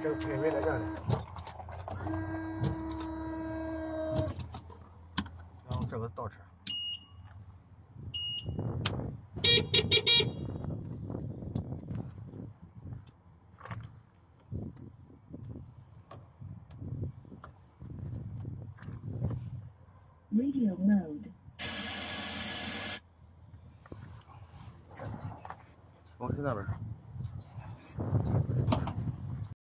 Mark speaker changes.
Speaker 1: 这个开门在这里，然后这个倒车。
Speaker 2: Radio mode。
Speaker 1: 我去那边。